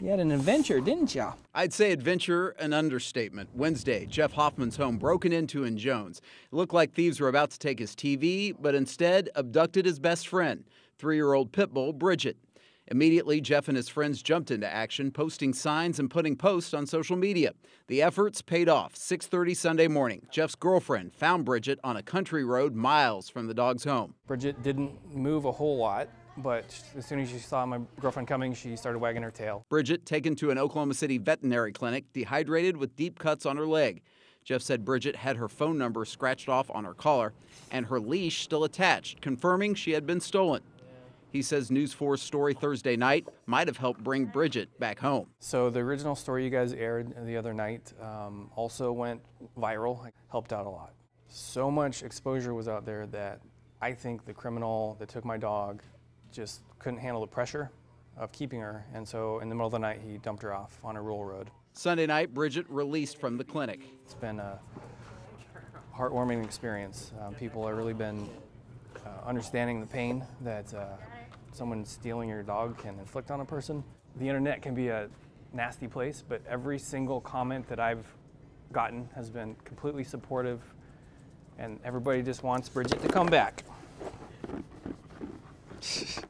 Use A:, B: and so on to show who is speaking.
A: You had an adventure, didn't you?
B: I'd say adventure an understatement. Wednesday, Jeff Hoffman's home broken into in Jones. It looked like thieves were about to take his TV, but instead abducted his best friend, three year old pit bull Bridget. Immediately, Jeff and his friends jumped into action, posting signs and putting posts on social media. The efforts paid off. 6:30 Sunday morning, Jeff's girlfriend found Bridget on a country road miles from the dog's home.
A: Bridget didn't move a whole lot, but as soon as she saw my girlfriend coming, she started wagging her tail.
B: Bridget taken to an Oklahoma City veterinary clinic, dehydrated with deep cuts on her leg. Jeff said Bridget had her phone number scratched off on her collar and her leash still attached, confirming she had been stolen. He says News 4's story Thursday night might have helped bring Bridget back home.
A: So the original story you guys aired the other night um, also went viral, helped out a lot. So much exposure was out there that I think the criminal that took my dog just couldn't handle the pressure of keeping her, and so in the middle of the night he dumped her off on a rural road.
B: Sunday night, Bridget released from the clinic.
A: It's been a heartwarming experience. Um, people have really been uh, understanding the pain that uh, someone stealing your dog can inflict on a person. The internet can be a nasty place, but every single comment that I've gotten has been completely supportive, and everybody just wants Bridget to come back. Jeez.